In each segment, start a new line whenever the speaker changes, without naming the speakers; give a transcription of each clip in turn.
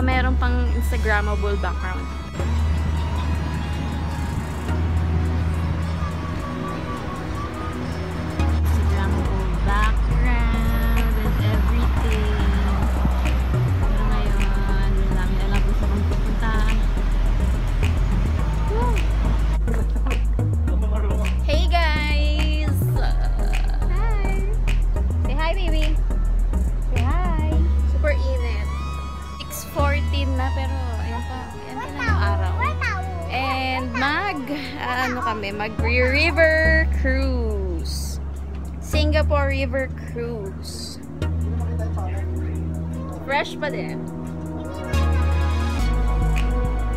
Meron pang Instagrammable background. Ano kami, mag river cruise. Singapore River Cruise. Fresh pa din.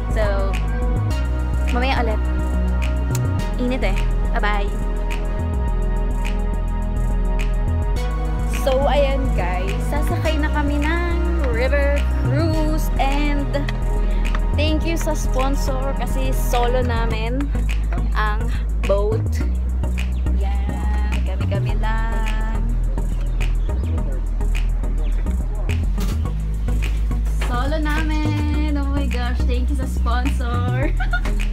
So, mamaya ulit. Init eh. Bye-bye. So, ayan guys. Sasakay na kami ng River Cruise and thank you sa sponsor kasi solo namin ang boat. Yan. Kami-kami lang. Solo namin. Oh my gosh. Thank you sa sponsor.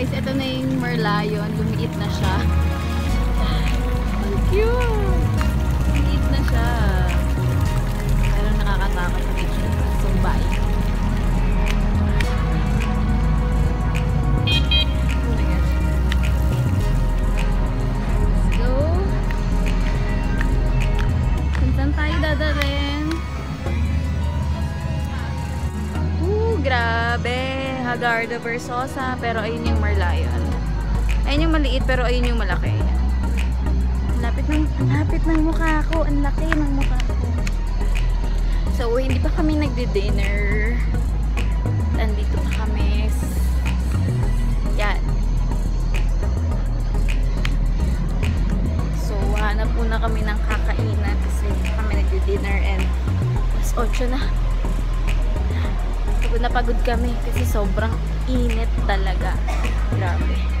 guys, ito na yung merlion. Lumiit na siya. Ang cute! Lumiit na siya. Pero nakakatakot sa picture. Sumbay. Oh go. Kung saan tayo dadalhin? Ooh, grabe. Hagarda Versosa. Pero ayun yung Merlion. Ayun yung maliit, pero ayun yung malaki. Lapit ng, lapit ng mukha ko. Ang laki ng mukha ko. So, hindi pa kami nagdi-dinner. Andito pa kami. Yan. So, hanap muna kami ng kakainan kasi kami nagdi-dinner and mas 8 na. Pagod na pagod kami kasi sobrang init talaga. Grabe.